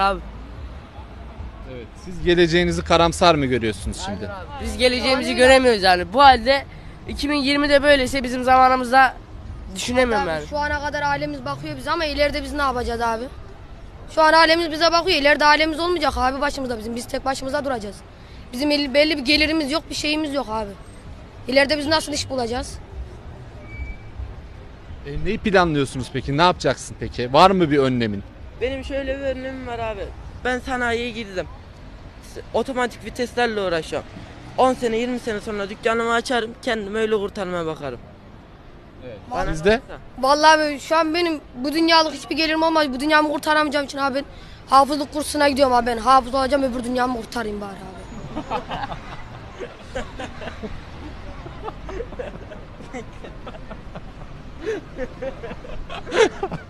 Abi, Evet. Siz geleceğinizi karamsar mı görüyorsunuz şimdi? biz geleceğimizi göremiyoruz yani. Bu halde 2020'de böyleyse bizim zamanımızda düşünemiyorum Abi yani. Şu ana kadar ailemiz bakıyor bize ama ileride biz ne yapacağız abi? Şu an ailemiz bize bakıyor. İleride ailemiz olmayacak abi başımızda bizim. Biz tek başımıza duracağız. Bizim el- belli bir gelirimiz yok, bir şeyimiz yok abi. İleride biz nasıl iş bulacağız? E, neyi planlıyorsunuz peki? Ne yapacaksın peki? Var mı bir önlemin? Benim şöyle bir önlemim var abi. Ben sanayiye girdim. Otomatik viteslerle uğraşıyorum. 10 sene 20 sene sonra dükkanımı açarım. Kendimi öyle kurtarmaya bakarım. Bana Siz de? kalırsa. Vallahi abi şu an benim bu dünyalık hiçbir gelirim olmaz. Bu dünyamı kurtaramayacağım için abi ben hafızlık kursuna gidiyorum abi ben. Hafız olacağım öbür dünyamı kurtarayım bari abi.